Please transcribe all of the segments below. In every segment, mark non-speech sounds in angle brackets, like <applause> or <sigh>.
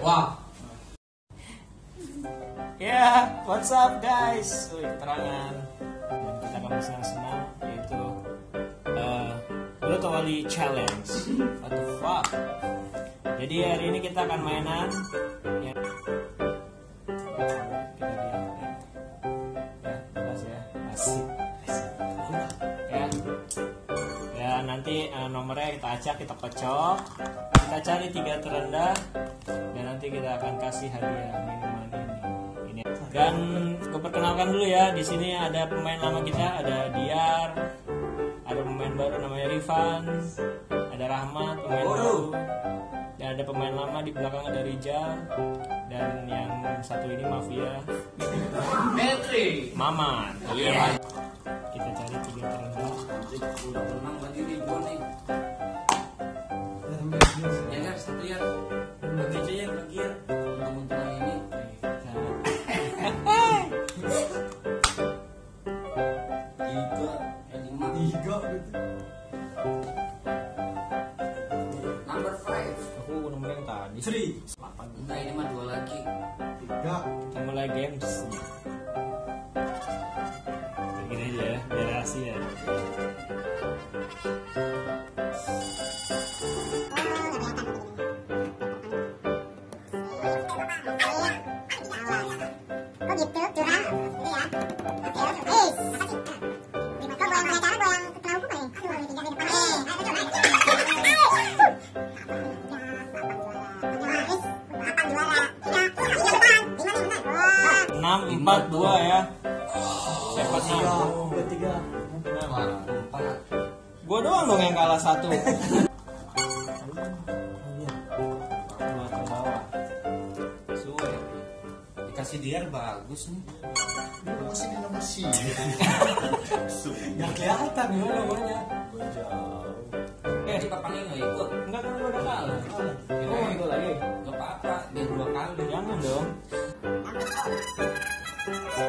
Wah. Ya, what's up guys? Wih, keterangan. Dan kita akan bersenang-senang yaitu uh, Broto Wali Challenge. What the fuck? Jadi hari ini kita akan mainan Nanti uh, nomornya kita acak, kita pecok. Kita cari tiga terendah dan nanti kita akan kasih hadiah minuman ini. Ini. Dan gue perkenalkan dulu ya, di sini ada pemain lama kita, ada Diar, ada pemain baru namanya Rifan, ada Rahmat pemain baru, dan ada pemain lama di belakang ada Rijal, dan yang satu ini Mafia, Metri. Maman. Iya. Kita cari tiga terendah. Delapan. Enggak ini mah dua lagi. Tiga. Kita mulai games. Begini aja ya, biar rahasia. Empat, dua ya. Siapa Tiga. enam? Tiga. Gua doang dong yang kalah satu. <laughs> Dikasih diar bagus nih. Ini masih di nomor C. <laughs> Gak kelihatan ya nomornya. Eh, Jadi papannya nggak ikut. enggak kan gua udah kalah. Oh, itu lagi. Gak apa-apa. Dia dua kali. Jangan dong. Bye.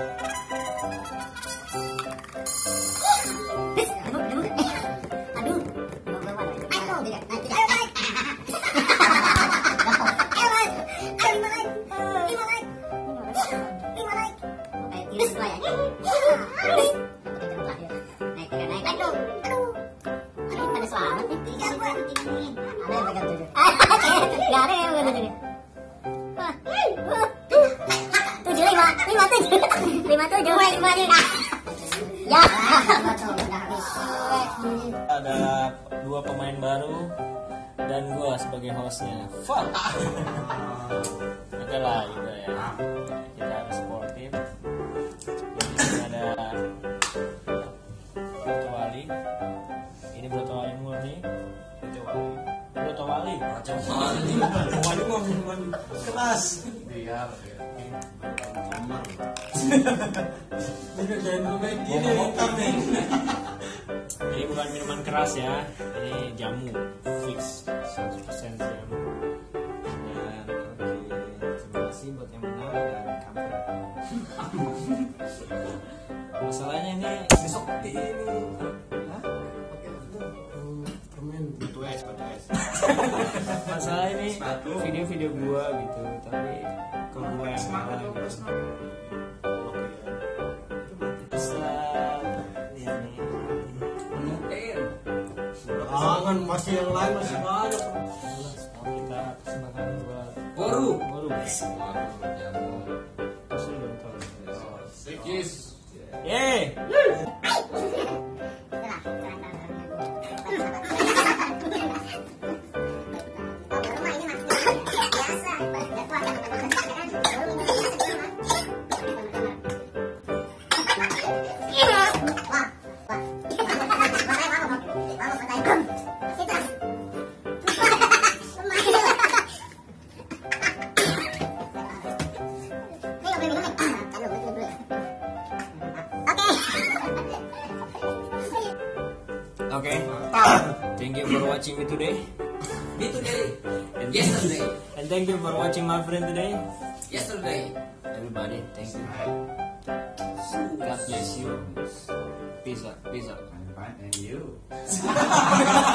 Lima. Tujuh. Lima, tujuh. Lima, lima. Ya. Ada dua pemain baru dan gua sebagai hostnya. Fuck. Oke lah gitu ya. Broto Wali. Waduh, mau minuman keras. Diar. Ini jangan lupa gini hitam nih. Ini bukan minuman keras ya. Ini jamu fix Masalah ini video-video gua gitu, tapi ke gua yang kalah gitu. Jangan masih yang lain masih banyak. Kita kesempatan buat Boru. baru. Waduh, jamu. Terus lu. Sikis. Yeay! Okay. <coughs> Thank you for <coughs> watching me today. Me today. And Yesterday. And thank you for watching my friend today. Yesterday. Everybody, thank you. God bless you. Peace out. Peace out. I'm fine and you. <laughs>